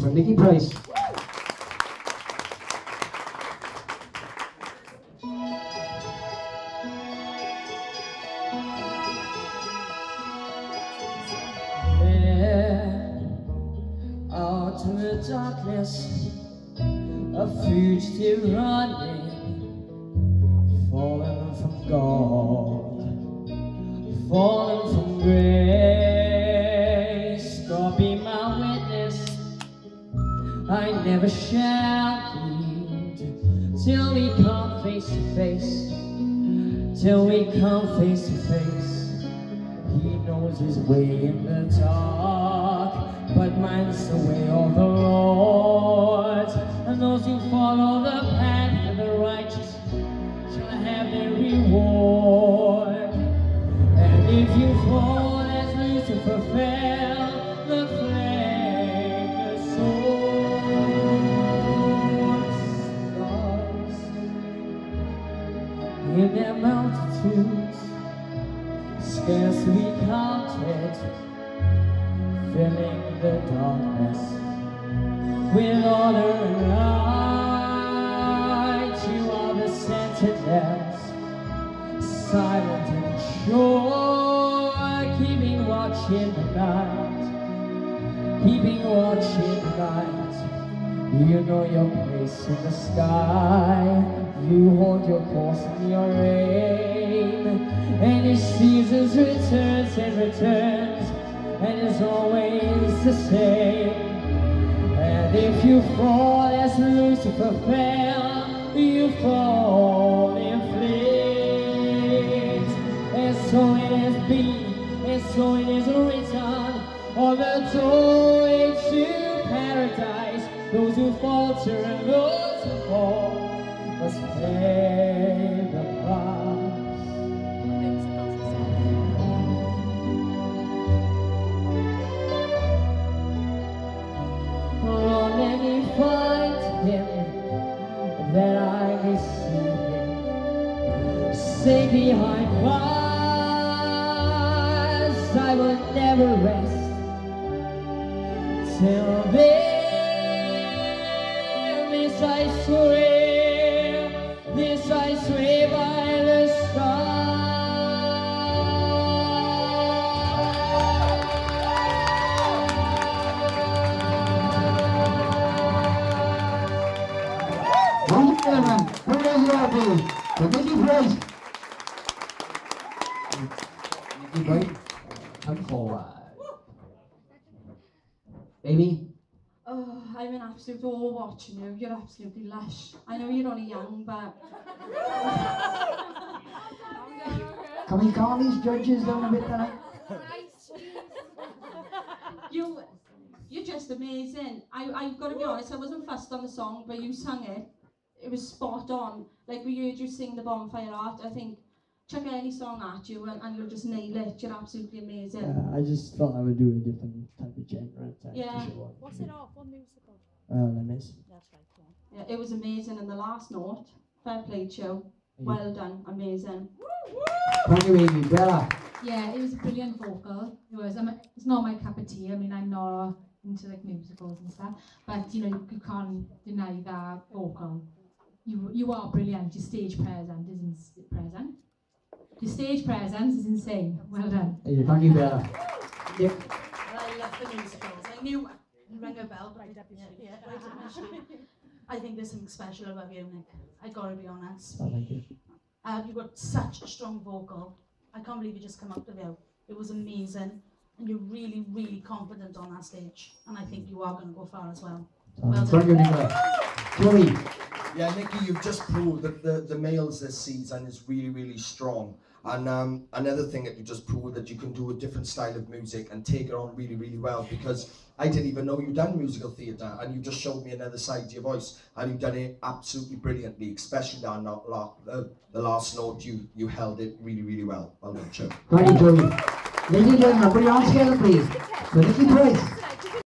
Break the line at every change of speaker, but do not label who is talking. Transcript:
for Nicky Price.
out of the darkness, a fugitive running, fallen from God, fallen from grace. Never shall yield till we come face to face, till we come face to face. He knows his way in the dark, but mine's the way of the scarcely counted, filling the darkness with order and light. You are the sentinels, silent and sure, keeping watch in the night, keeping watch in the night. You know your place in the sky. You hold your course in your aim. And returns and returns. And is always the same. And if you fall as Lucifer fell, you fall in flames. And so it has been, and so it is written on the doorway to paradise. Those who falter and those who fall must pay Stay behind bars, I will never rest till then. This I swear, this I swear by the
Ladies and gentlemen, put it as you are, please. Price. Nicky Price, come forward. Amy,
Oh, I'm an absolute awe watching you. You're absolutely lush. I know you're only young, but
can we calm these judges down a bit tonight?
you, you're just amazing. I, I've got to be honest. I wasn't fussed on the song, but you sung it. It was spot on. Like we heard you sing the Bonfire Heart. I think chuck any song at you and, and you'll just nail it. You're absolutely amazing.
Yeah, I just thought I would do a different type of genre. Type
Yeah.
To
What's it off? What musical?
Uh, Les Mis.
That's right, yeah.
Yeah, it was amazing. And the last note, fair play to you. Well done, amazing.
Thank you, Amy. Bella.
Yeah, it was a brilliant vocal. It was. I mean, it's not my cup of tea. I mean, I'm not into like musicals and stuff, but you know, you can't deny that vocal. You you are brilliant. Your stage presence is ins- present. Your stage presence is insane. Well done.
Thank you, Bella. Nick.
I love the musicals. I knew it rang a bell, but I yeah, yeah, right up my street. I think there's something special about you, Nick. I gotta be honest.
Oh, thank you.
Uh, you've got such a strong vocal. I can't believe you just come up with it. It was amazing, and you're really, really confident on that stage. And I think you are going to go far as well. Well
Thank you,
done.
Nicola.
Yeah, Nicky, you've just proved that the, the males this season is really, really strong. And um, another thing that you just proved that you can do a different style of music and take it on really, really well because I didn't even know you'd done musical theatre and you just showed me another side to your voice and you've done it absolutely brilliantly, especially that not la- uh, the last note you you held it really, really well. Well done, Joe.
Thank you, Joey. Ladies and gentlemen, put your hands together, please. For Nicky Price.